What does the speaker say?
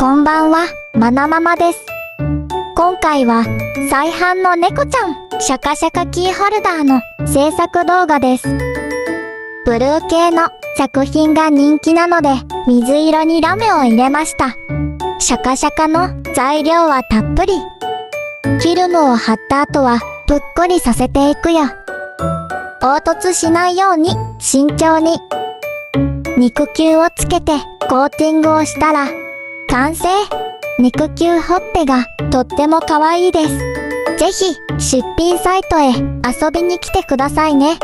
こんばんは、まなママです。今回は、再販の猫ちゃん、シャカシャカキーホルダーの制作動画です。ブルー系の作品が人気なので、水色にラメを入れました。シャカシャカの材料はたっぷり。フィルムを貼った後は、ぷっくりさせていくよ。凹凸しないように、慎重に。肉球をつけて、コーティングをしたら、完成肉球ほっぺがとっても可愛いです。ぜひ、出品サイトへ遊びに来てくださいね。